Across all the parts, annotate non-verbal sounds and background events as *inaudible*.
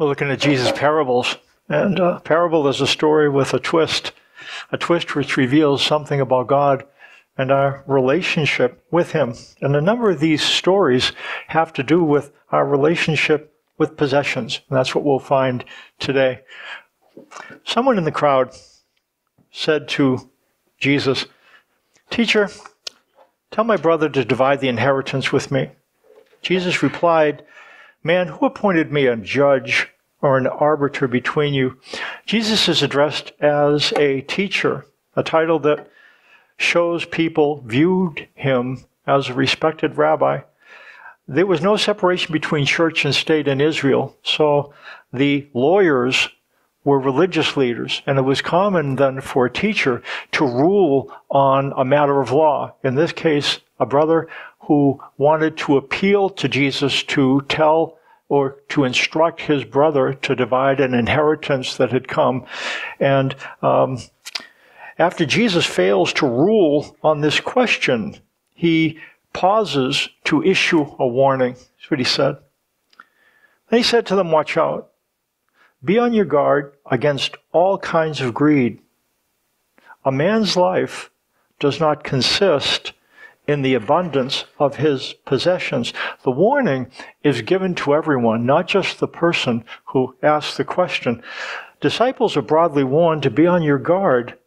We're looking at Jesus' parables, and a uh, parable is a story with a twist, a twist which reveals something about God and our relationship with Him. And a number of these stories have to do with our relationship with possessions, and that's what we'll find today. Someone in the crowd said to Jesus, Teacher, tell my brother to divide the inheritance with me. Jesus replied, Man, who appointed me a judge or an arbiter between you? Jesus is addressed as a teacher, a title that shows people viewed him as a respected rabbi. There was no separation between church and state in Israel, so the lawyers were religious leaders, and it was common then for a teacher to rule on a matter of law. In this case, a brother who wanted to appeal to Jesus to tell or to instruct his brother to divide an inheritance that had come. And um, after Jesus fails to rule on this question, he pauses to issue a warning. That's what he said. Then he said to them, Watch out. Be on your guard against all kinds of greed. A man's life does not consist in the abundance of his possessions. The warning is given to everyone, not just the person who asked the question. Disciples are broadly warned to be on your guard,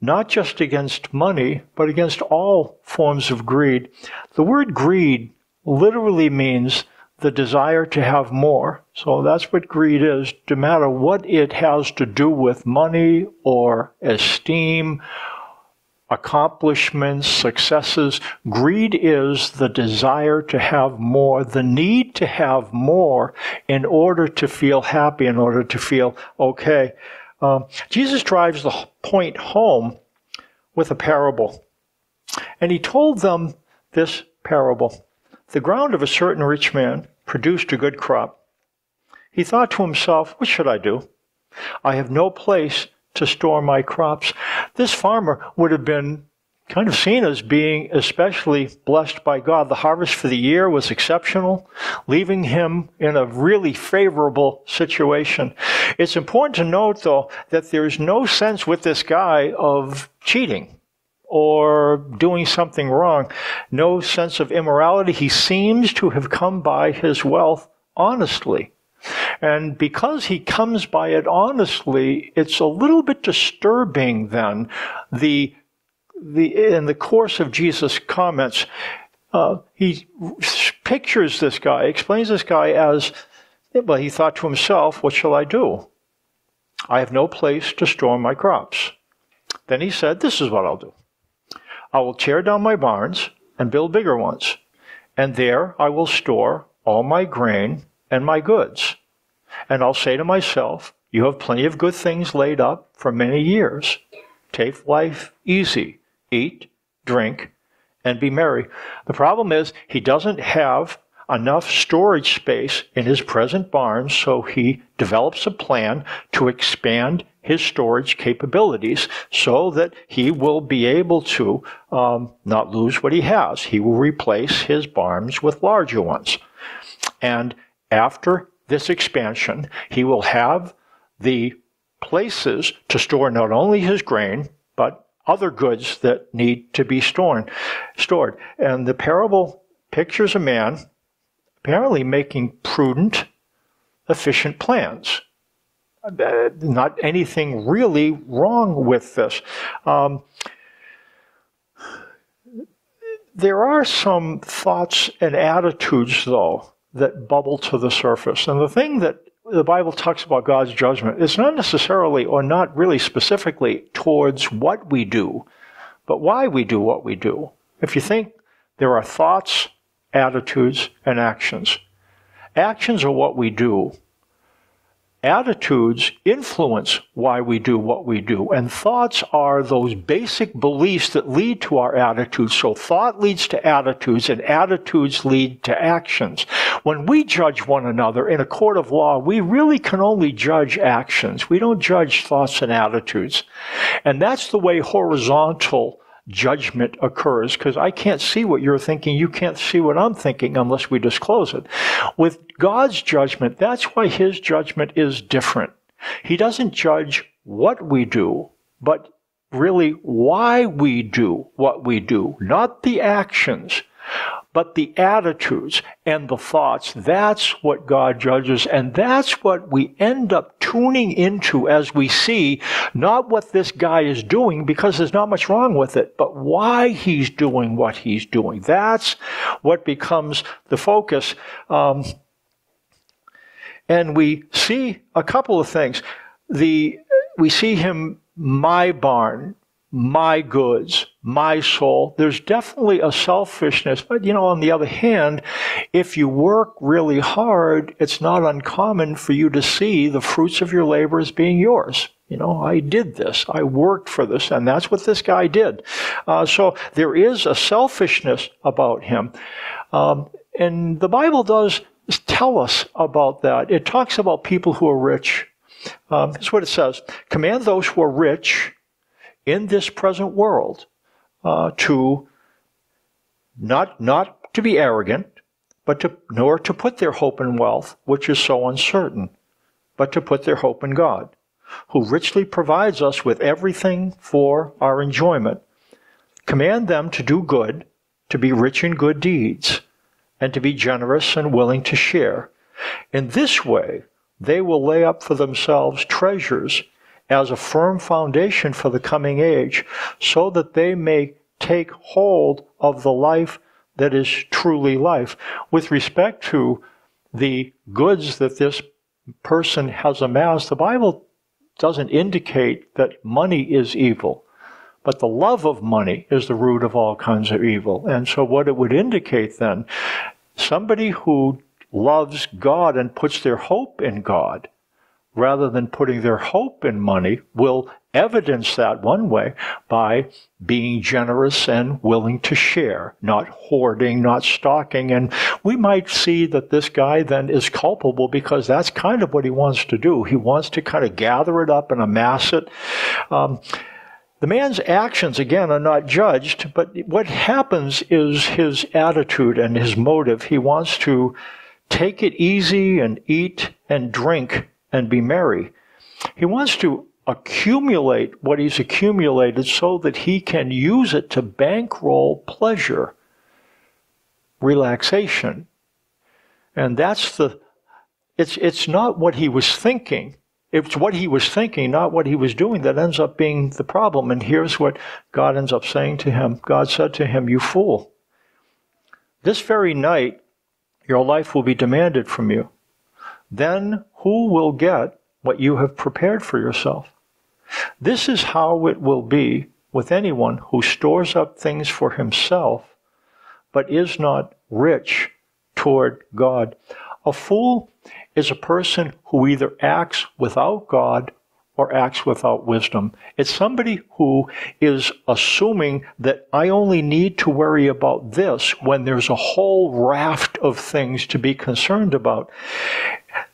not just against money, but against all forms of greed. The word greed literally means the desire to have more. So that's what greed is, no matter what it has to do with money or esteem, accomplishments, successes. Greed is the desire to have more, the need to have more in order to feel happy, in order to feel okay. Um, Jesus drives the point home with a parable. And he told them this parable. The ground of a certain rich man produced a good crop. He thought to himself, What should I do? I have no place to store my crops. This farmer would have been kind of seen as being especially blessed by God. The harvest for the year was exceptional, leaving him in a really favorable situation. It's important to note, though, that there's no sense with this guy of cheating or doing something wrong. No sense of immorality. He seems to have come by his wealth honestly. And because he comes by it honestly, it's a little bit disturbing then, the, the, in the course of Jesus' comments, uh, he pictures this guy, explains this guy as, well, he thought to himself, what shall I do? I have no place to store my crops. Then he said, this is what I'll do. I will tear down my barns and build bigger ones, and there I will store all my grain and my goods. And I'll say to myself, You have plenty of good things laid up for many years. Take life easy. Eat, drink, and be merry. The problem is, he doesn't have enough storage space in his present barns, so he develops a plan to expand his storage capabilities so that he will be able to um, not lose what he has. He will replace his barns with larger ones. And after this expansion, he will have the places to store not only his grain, but other goods that need to be stored. stored. And the parable pictures a man apparently making prudent, efficient plans. Uh, not anything really wrong with this. Um, there are some thoughts and attitudes, though, that bubble to the surface. And the thing that the Bible talks about God's judgment is not necessarily or not really specifically towards what we do, but why we do what we do. If you think there are thoughts, attitudes, and actions. Actions are what we do. Attitudes influence why we do what we do, and thoughts are those basic beliefs that lead to our attitudes. So thought leads to attitudes, and attitudes lead to actions. When we judge one another in a court of law, we really can only judge actions. We don't judge thoughts and attitudes. And that's the way horizontal judgment occurs because I can't see what you're thinking. You can't see what I'm thinking unless we disclose it. With God's judgment, that's why his judgment is different. He doesn't judge what we do, but really why we do what we do, not the actions, but the attitudes and the thoughts. That's what God judges, and that's what we end up tuning into as we see not what this guy is doing, because there's not much wrong with it, but why he's doing what he's doing. That's what becomes the focus. Um, and we see a couple of things. The we see him my barn, my goods, my soul. There's definitely a selfishness. But, you know, on the other hand, if you work really hard, it's not uncommon for you to see the fruits of your labor as being yours. You know, I did this. I worked for this. And that's what this guy did. Uh, so there is a selfishness about him. Um, and the Bible does tell us about that. It talks about people who are rich. Um, that's what it says. Command those who are rich in this present world uh, to not not to be arrogant, but to nor to put their hope in wealth, which is so uncertain, but to put their hope in God, who richly provides us with everything for our enjoyment. Command them to do good, to be rich in good deeds, and to be generous and willing to share. In this way, they will lay up for themselves treasures as a firm foundation for the coming age, so that they may take hold of the life that is truly life. With respect to the goods that this person has amassed, the Bible doesn't indicate that money is evil. But the love of money is the root of all kinds of evil. And so, what it would indicate then, somebody who loves God and puts their hope in God rather than putting their hope in money will evidence that one way by being generous and willing to share, not hoarding, not stocking. And we might see that this guy then is culpable because that's kind of what he wants to do. He wants to kind of gather it up and amass it. Um, the man's actions, again, are not judged, but what happens is his attitude and his motive. He wants to take it easy and eat and drink and be merry. He wants to accumulate what he's accumulated so that he can use it to bankroll pleasure, relaxation. And that's the, it's, it's not what he was thinking. It's what he was thinking, not what he was doing, that ends up being the problem. And here's what God ends up saying to him God said to him, You fool, this very night your life will be demanded from you then who will get what you have prepared for yourself? This is how it will be with anyone who stores up things for himself, but is not rich toward God. A fool is a person who either acts without God or acts without wisdom. It's somebody who is assuming that I only need to worry about this when there's a whole raft of things to be concerned about.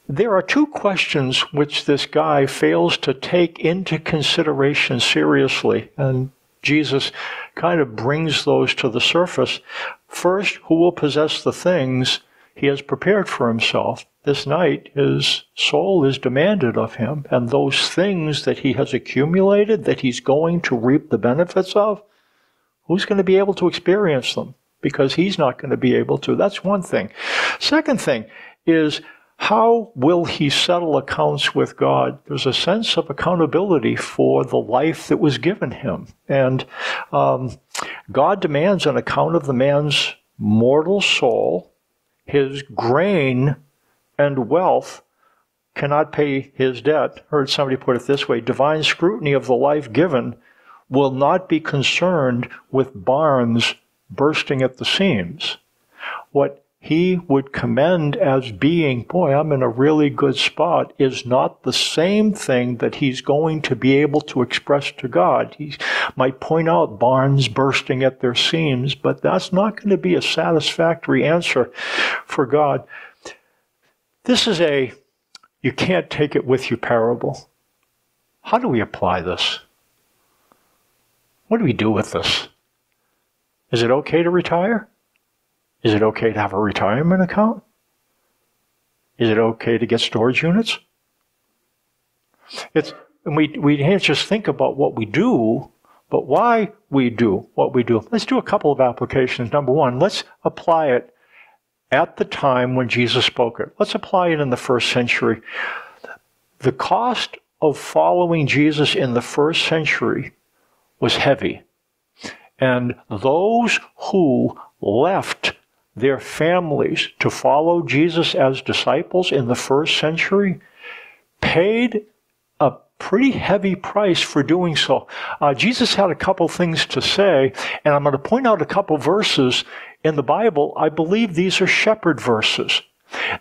There are two questions which this guy fails to take into consideration seriously, and Jesus kind of brings those to the surface. First, who will possess the things he has prepared for himself? This night, his soul is demanded of him, and those things that he has accumulated, that he's going to reap the benefits of, who's going to be able to experience them? Because he's not going to be able to. That's one thing. Second thing is, how will he settle accounts with God? There's a sense of accountability for the life that was given him. And um, God demands an account of the man's mortal soul, his grain and wealth cannot pay his debt. I heard somebody put it this way divine scrutiny of the life given will not be concerned with barns bursting at the seams. What he would commend as being, boy, I'm in a really good spot, is not the same thing that he's going to be able to express to God. He might point out barns bursting at their seams, but that's not going to be a satisfactory answer for God. This is a you can't take it with you parable. How do we apply this? What do we do with this? Is it okay to retire? Is it okay to have a retirement account? Is it okay to get storage units? It's, we, we can't just think about what we do, but why we do what we do. Let's do a couple of applications. Number one, let's apply it at the time when Jesus spoke it. Let's apply it in the first century. The cost of following Jesus in the first century was heavy. And those who left their families to follow Jesus as disciples in the first century paid a pretty heavy price for doing so. Uh, Jesus had a couple things to say, and I'm going to point out a couple verses in the Bible. I believe these are shepherd verses.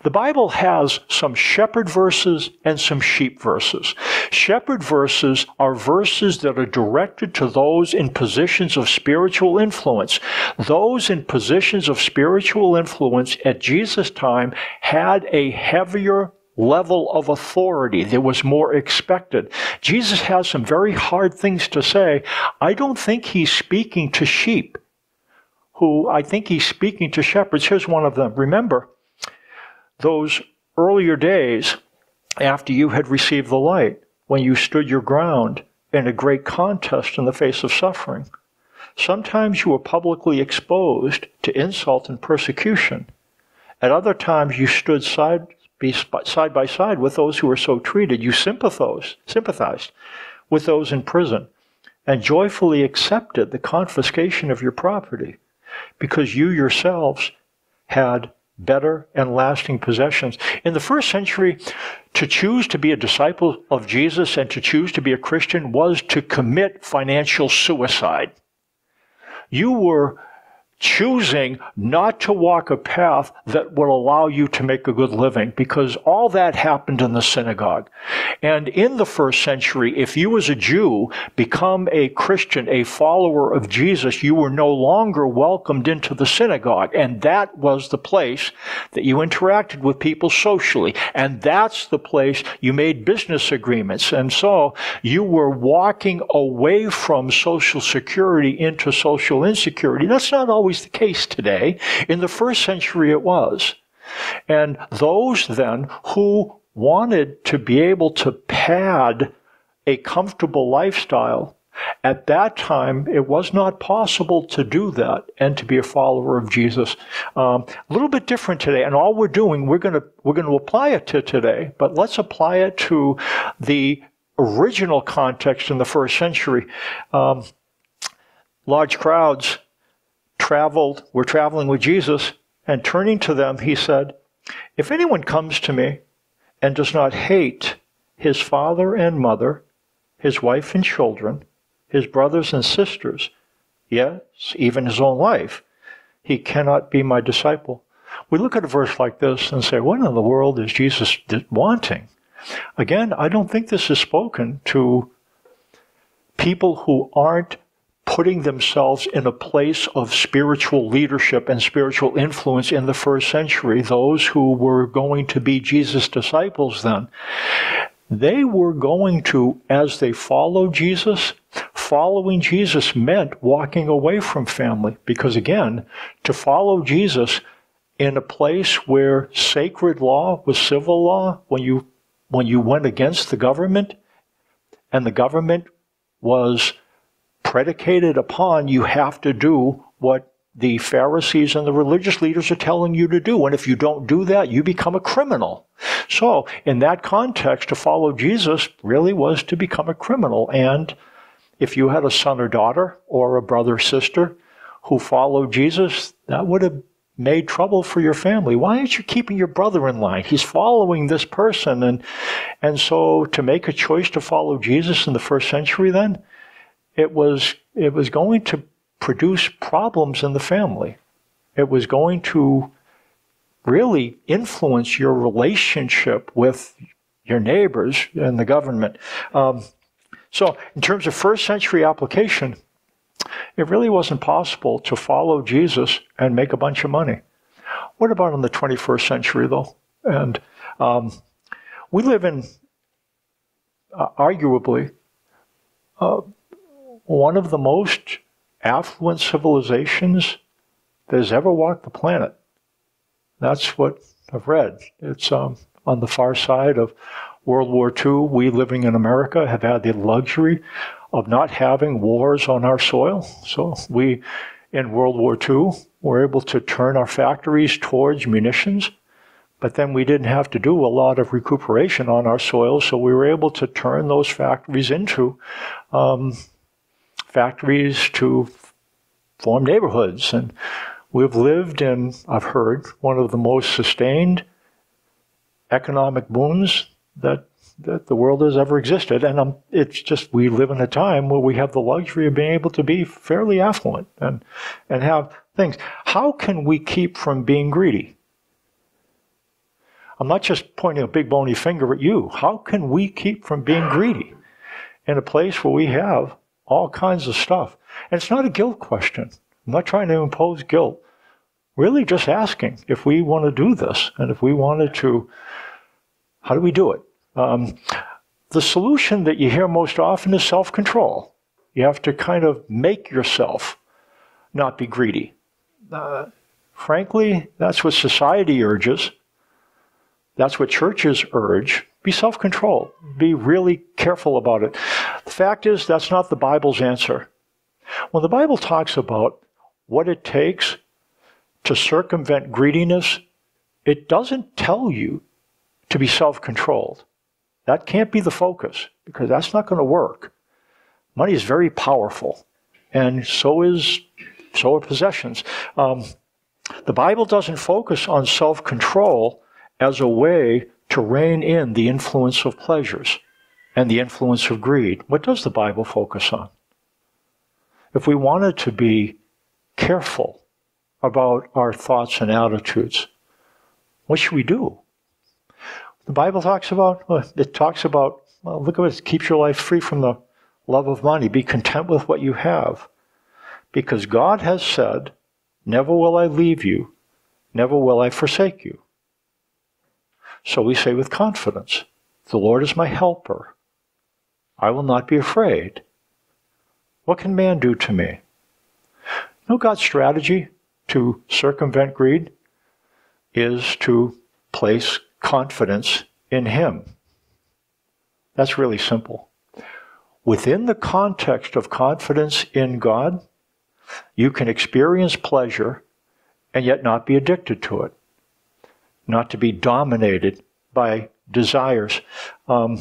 The Bible has some shepherd verses and some sheep verses. Shepherd verses are verses that are directed to those in positions of spiritual influence. Those in positions of spiritual influence at Jesus' time had a heavier level of authority. There was more expected. Jesus has some very hard things to say. I don't think he's speaking to sheep, who I think he's speaking to shepherds. Here's one of them. Remember, those earlier days after you had received the light, when you stood your ground in a great contest in the face of suffering. Sometimes you were publicly exposed to insult and persecution. At other times, you stood side, side by side with those who were so treated. You sympathized, sympathized with those in prison and joyfully accepted the confiscation of your property because you yourselves had better and lasting possessions. In the first century, to choose to be a disciple of Jesus and to choose to be a Christian was to commit financial suicide. You were choosing not to walk a path that will allow you to make a good living because all that happened in the synagogue. And in the first century, if you as a Jew become a Christian, a follower of Jesus, you were no longer welcomed into the synagogue. And that was the place that you interacted with people socially. And that's the place you made business agreements. And so you were walking away from social security into social insecurity. That's not always always the case today. In the first century, it was. And those then who wanted to be able to pad a comfortable lifestyle, at that time, it was not possible to do that and to be a follower of Jesus. Um, a little bit different today, and all we're doing, we're going to we're going to apply it to today, but let's apply it to the original context in the first century. Um, large crowds traveled, were traveling with Jesus, and turning to them, he said, If anyone comes to me and does not hate his father and mother, his wife and children, his brothers and sisters, yes, even his own life, he cannot be my disciple. We look at a verse like this and say, What in the world is Jesus wanting? Again, I don't think this is spoken to people who aren't putting themselves in a place of spiritual leadership and spiritual influence in the first century, those who were going to be Jesus' disciples then, they were going to, as they followed Jesus, following Jesus meant walking away from family. Because again, to follow Jesus in a place where sacred law was civil law, when you, when you went against the government, and the government was predicated upon you have to do what the Pharisees and the religious leaders are telling you to do. And if you don't do that, you become a criminal. So, in that context, to follow Jesus really was to become a criminal. And if you had a son or daughter or a brother or sister who followed Jesus, that would have made trouble for your family. Why aren't you keeping your brother in line? He's following this person. And, and so to make a choice to follow Jesus in the first century then, it was it was going to produce problems in the family. It was going to really influence your relationship with your neighbors and the government. Um, so, in terms of first century application, it really wasn't possible to follow Jesus and make a bunch of money. What about in the 21st century, though? And um, we live in, uh, arguably, uh, one of the most affluent civilizations that has ever walked the planet. That's what I've read. It's um, on the far side of World War II. We living in America have had the luxury of not having wars on our soil. So we, in World War II, were able to turn our factories towards munitions. But then we didn't have to do a lot of recuperation on our soil, so we were able to turn those factories into um, factories to form neighborhoods. And we've lived in, I've heard, one of the most sustained economic boons that that the world has ever existed. And um, it's just we live in a time where we have the luxury of being able to be fairly affluent and and have things. How can we keep from being greedy? I'm not just pointing a big bony finger at you. How can we keep from being greedy in a place where we have all kinds of stuff? And it's not a guilt question. I'm not trying to impose guilt. Really just asking if we want to do this and if we wanted to, how do we do it? Um, the solution that you hear most often is self control. You have to kind of make yourself not be greedy. Uh, frankly, that's what society urges. That's what churches urge. Be self controlled. Be really careful about it. The fact is, that's not the Bible's answer. When the Bible talks about what it takes to circumvent greediness, it doesn't tell you to be self controlled. That can't be the focus because that's not going to work. Money is very powerful, and so is so are possessions. Um, the Bible doesn't focus on self control as a way to rein in the influence of pleasures and the influence of greed. What does the Bible focus on? If we wanted to be careful about our thoughts and attitudes, what should we do? the Bible talks about? It talks about, well, look at it, it keeps your life free from the love of money. Be content with what you have. Because God has said, Never will I leave you, never will I forsake you. So we say with confidence, The Lord is my helper. I will not be afraid. What can man do to me? Know God's strategy to circumvent greed is to place confidence in Him. That's really simple. Within the context of confidence in God, you can experience pleasure and yet not be addicted to it, not to be dominated by desires. Um,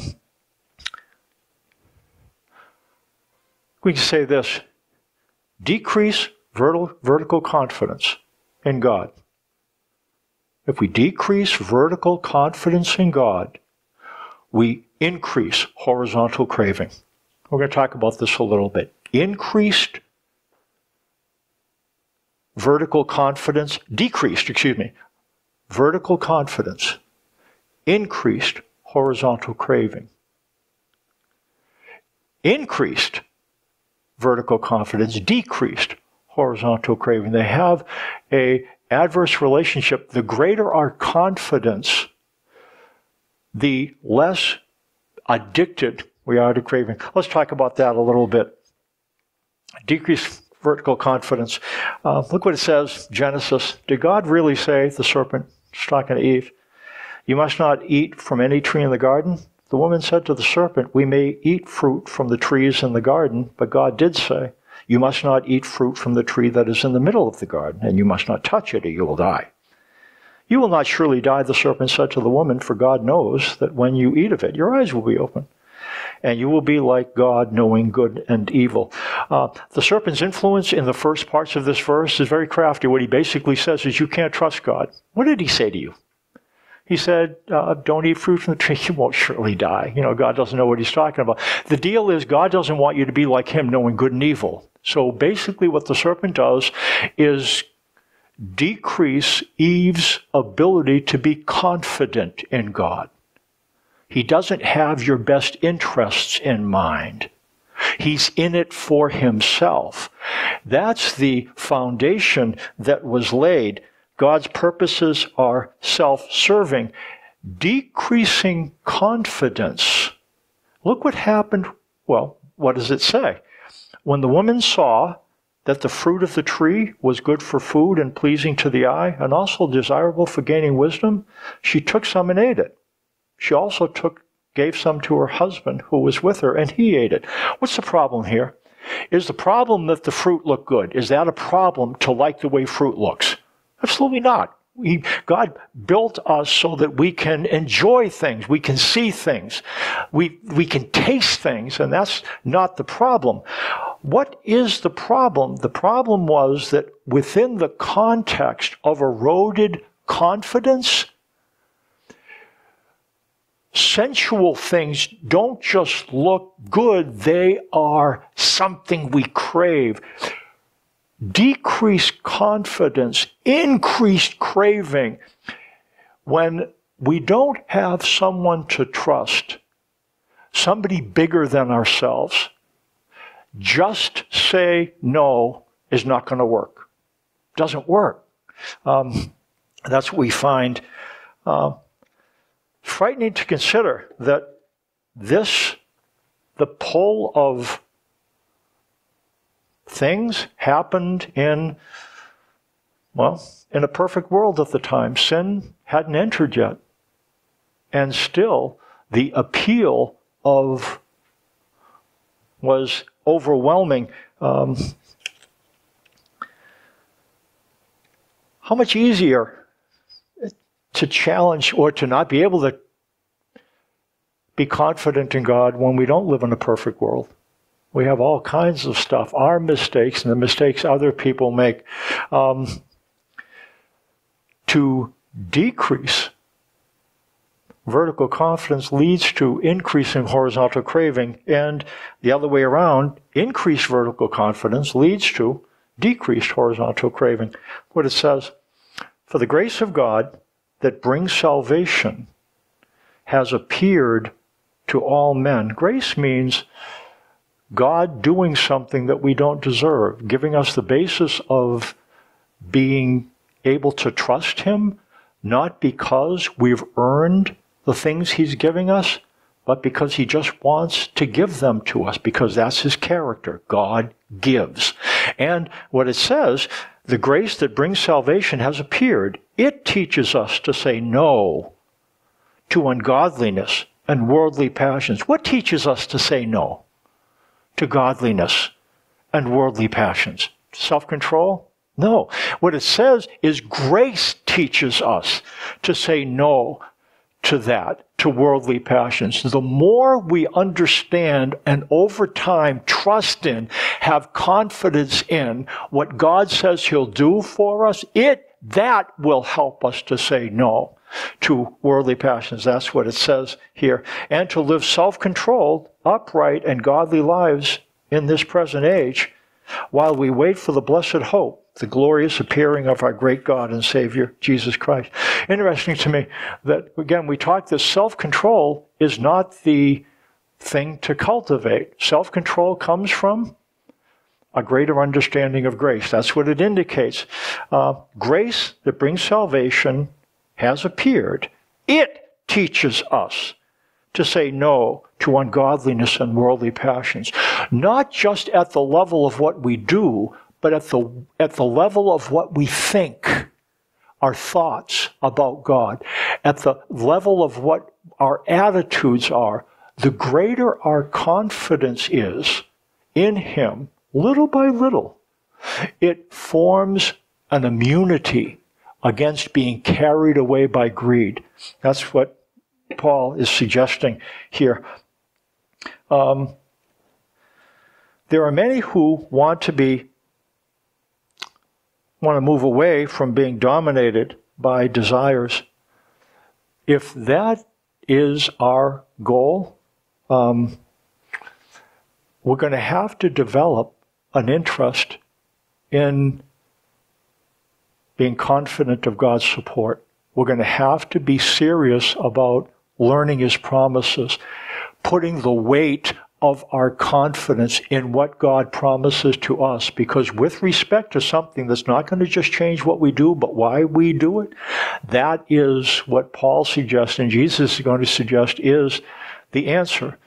we can say this decrease vertical, vertical confidence in God. If we decrease vertical confidence in God, we increase horizontal craving. We're going to talk about this a little bit. Increased vertical confidence, decreased, excuse me, vertical confidence, increased horizontal craving. Increased vertical confidence, decreased horizontal craving. They have a adverse relationship, the greater our confidence, the less addicted we are to craving. Let's talk about that a little bit. Decreased vertical confidence. Uh, look what it says, Genesis. Did God really say, the serpent, talking to Eve, you must not eat from any tree in the garden? The woman said to the serpent, We may eat fruit from the trees in the garden, but God did say, you must not eat fruit from the tree that is in the middle of the garden, and you must not touch it, or you will die. You will not surely die, the serpent said to the woman, for God knows that when you eat of it, your eyes will be open, and you will be like God, knowing good and evil. Uh, the serpent's influence in the first parts of this verse is very crafty. What he basically says is, You can't trust God. What did he say to you? He said, uh, Don't eat fruit from the tree, *laughs* you won't surely die. You know, God doesn't know what he's talking about. The deal is, God doesn't want you to be like him, knowing good and evil. So basically, what the serpent does is decrease Eve's ability to be confident in God. He doesn't have your best interests in mind. He's in it for himself. That's the foundation that was laid. God's purposes are self serving. Decreasing confidence. Look what happened. Well, what does it say? When the woman saw that the fruit of the tree was good for food and pleasing to the eye, and also desirable for gaining wisdom, she took some and ate it. She also took gave some to her husband who was with her, and he ate it. What's the problem here? Is the problem that the fruit looked good? Is that a problem to like the way fruit looks? Absolutely not. We, God built us so that we can enjoy things, we can see things, we, we can taste things, and that's not the problem. What is the problem? The problem was that within the context of eroded confidence, sensual things don't just look good, they are something we crave. Decreased confidence, increased craving. When we don't have someone to trust, somebody bigger than ourselves, just say no is not going to work. Doesn't work. Um, that's what we find. Uh, frightening to consider that this, the pull of things happened in, well, in a perfect world at the time. Sin hadn't entered yet. And still, the appeal of was overwhelming. Um, how much easier to challenge or to not be able to be confident in God when we don't live in a perfect world. We have all kinds of stuff, our mistakes and the mistakes other people make. Um, to decrease vertical confidence leads to increasing horizontal craving, and the other way around, increased vertical confidence leads to decreased horizontal craving. What it says, for the grace of God that brings salvation has appeared to all men. Grace means God doing something that we don't deserve, giving us the basis of being able to trust Him, not because we've earned the things He's giving us, but because He just wants to give them to us, because that's His character. God gives. And what it says, the grace that brings salvation has appeared. It teaches us to say no to ungodliness and worldly passions. What teaches us to say no to godliness and worldly passions? Self control? No. What it says is grace teaches us to say no to that, to worldly passions. The more we understand and over time trust in, have confidence in what God says He'll do for us, it, that will help us to say no to worldly passions. That's what it says here. And to live self-controlled, upright, and godly lives in this present age while we wait for the blessed hope the glorious appearing of our great God and Savior, Jesus Christ. Interesting to me that, again, we talk this self control is not the thing to cultivate. Self control comes from a greater understanding of grace. That's what it indicates. Uh, grace that brings salvation has appeared. It teaches us to say no to ungodliness and worldly passions, not just at the level of what we do, but at the, at the level of what we think, our thoughts about God, at the level of what our attitudes are, the greater our confidence is in Him, little by little, it forms an immunity against being carried away by greed. That's what Paul is suggesting here. Um, there are many who want to be want to move away from being dominated by desires, if that is our goal, um, we're going to have to develop an interest in being confident of God's support. We're going to have to be serious about learning His promises, putting the weight of our confidence in what God promises to us. Because with respect to something that's not going to just change what we do, but why we do it, that is what Paul suggests and Jesus is going to suggest is the answer.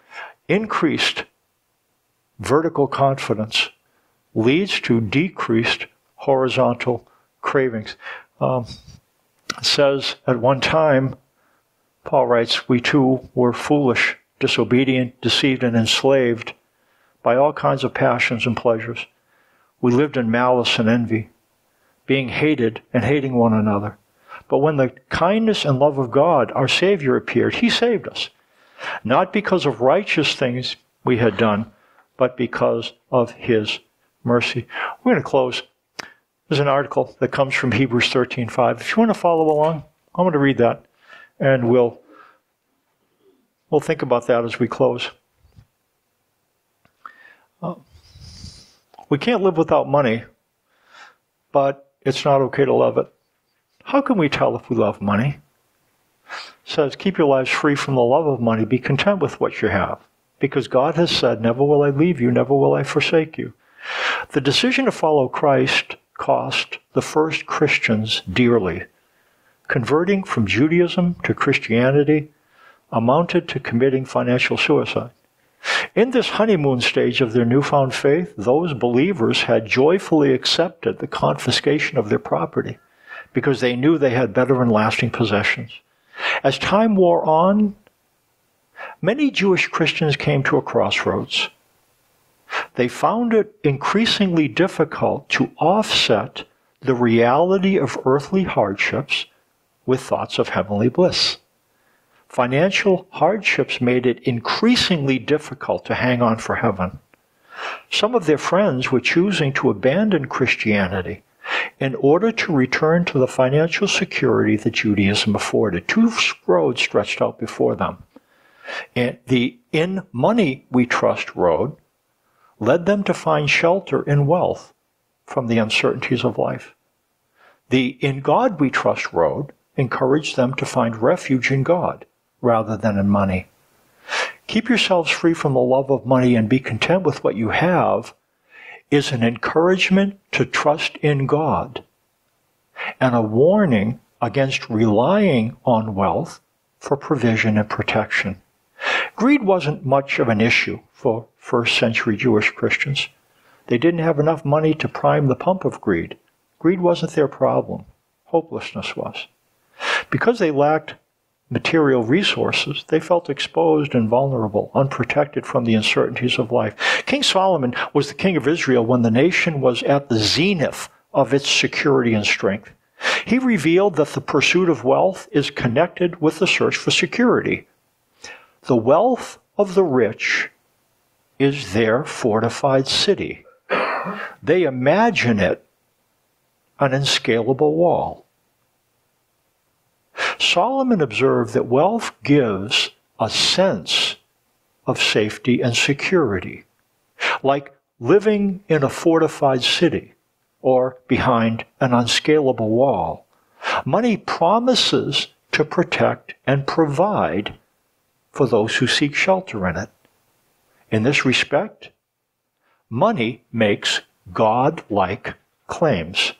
Increased vertical confidence leads to decreased horizontal cravings. Um, says at one time, Paul writes, we too were foolish, disobedient, deceived, and enslaved by all kinds of passions and pleasures. We lived in malice and envy, being hated and hating one another. But when the kindness and love of God, our Savior, appeared, He saved us. Not because of righteous things we had done, but because of His mercy. We're going to close. There's an article that comes from Hebrews 13:5. If you want to follow along, I'm going to read that, and we'll we'll think about that as we close. Uh, we can't live without money, but it's not okay to love it. How can we tell if we love money? It says, keep your lives free from the love of money. Be content with what you have. Because God has said, never will I leave you, never will I forsake you. The decision to follow Christ cost the first Christians dearly. Converting from Judaism to Christianity amounted to committing financial suicide. In this honeymoon stage of their newfound faith, those believers had joyfully accepted the confiscation of their property because they knew they had better and lasting possessions. As time wore on, many Jewish Christians came to a crossroads. They found it increasingly difficult to offset the reality of earthly hardships with thoughts of heavenly bliss. Financial hardships made it increasingly difficult to hang on for heaven. Some of their friends were choosing to abandon Christianity in order to return to the financial security that Judaism afforded. Two roads stretched out before them. And the in money we trust road led them to find shelter in wealth from the uncertainties of life. The in God we trust road encouraged them to find refuge in God rather than in money. Keep yourselves free from the love of money and be content with what you have is an encouragement to trust in God and a warning against relying on wealth for provision and protection. Greed wasn't much of an issue for first century Jewish Christians. They didn't have enough money to prime the pump of greed. Greed wasn't their problem. Hopelessness was. Because they lacked material resources, they felt exposed and vulnerable, unprotected from the uncertainties of life. King Solomon was the king of Israel when the nation was at the zenith of its security and strength. He revealed that the pursuit of wealth is connected with the search for security. The wealth of the rich is their fortified city. They imagine it an unscalable wall. Solomon observed that wealth gives a sense of safety and security, like living in a fortified city or behind an unscalable wall. Money promises to protect and provide for those who seek shelter in it. In this respect, money makes God like claims.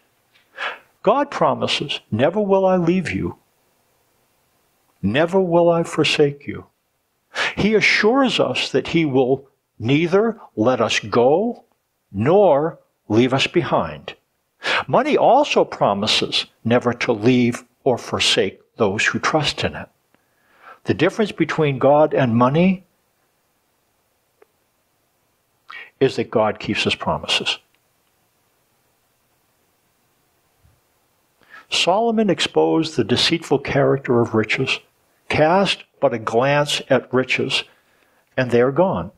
God promises, Never will I leave you, never will I forsake you. He assures us that He will neither let us go nor leave us behind. Money also promises never to leave or forsake those who trust in it. The difference between God and money is that God keeps his promises. Solomon exposed the deceitful character of riches. Cast but a glance at riches, and they are gone,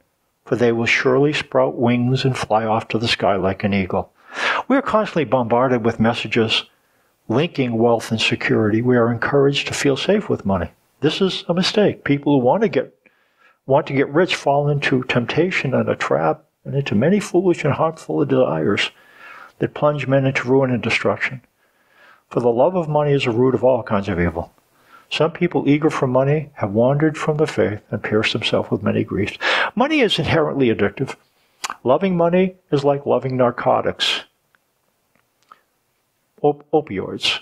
for they will surely sprout wings and fly off to the sky like an eagle. We are constantly bombarded with messages linking wealth and security. We are encouraged to feel safe with money. This is a mistake. People who want to get want to get rich fall into temptation and a trap and into many foolish and harmful desires that plunge men into ruin and destruction. For the love of money is the root of all kinds of evil. Some people eager for money have wandered from the faith and pierced themselves with many griefs. Money is inherently addictive. Loving money is like loving narcotics, op- opioids.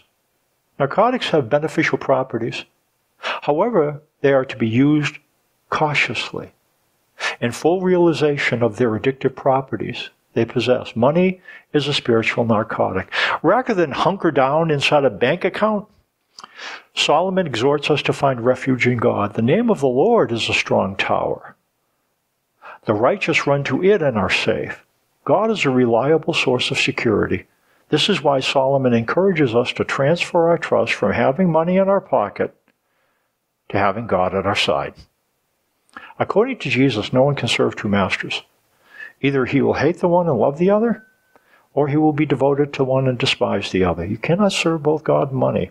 Narcotics have beneficial properties, However, they are to be used cautiously. In full realization of their addictive properties, they possess. Money is a spiritual narcotic. Rather than hunker down inside a bank account, Solomon exhorts us to find refuge in God. The name of the Lord is a strong tower. The righteous run to it and are safe. God is a reliable source of security. This is why Solomon encourages us to transfer our trust from having money in our pocket to having God at our side. According to Jesus, no one can serve two masters. Either he will hate the one and love the other, or he will be devoted to one and despise the other. You cannot serve both God and money.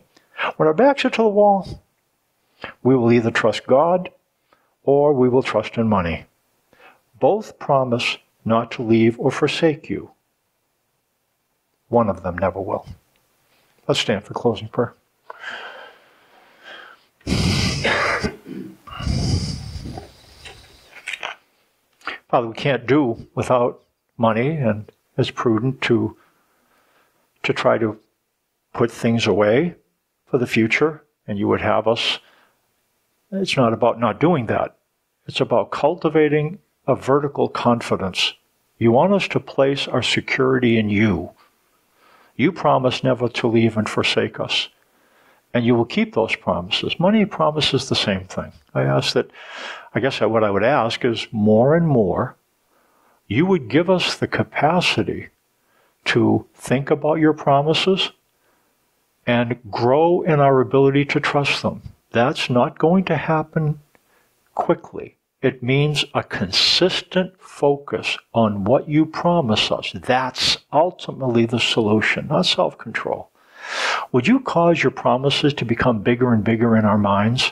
When our backs are to the wall, we will either trust God or we will trust in money. Both promise not to leave or forsake you. One of them never will. Let's stand for closing prayer. Father, we can't do without money, and it's prudent to to try to put things away for the future, and you would have us. It's not about not doing that. It's about cultivating a vertical confidence. You want us to place our security in you. You promise never to leave and forsake us. And you will keep those promises. Money promises the same thing. I ask that I guess what I would ask is more and more, you would give us the capacity to think about your promises and grow in our ability to trust them. That's not going to happen quickly. It means a consistent focus on what you promise us. That's ultimately the solution, not self control. Would you cause your promises to become bigger and bigger in our minds?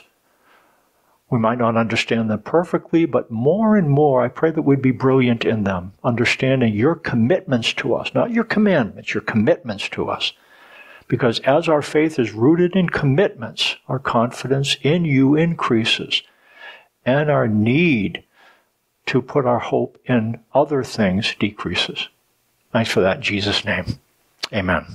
We might not understand them perfectly, but more and more, I pray that we'd be brilliant in them, understanding your commitments to us, not your commandments, your commitments to us. Because as our faith is rooted in commitments, our confidence in you increases, and our need to put our hope in other things decreases. Thanks for that in Jesus' name. Amen.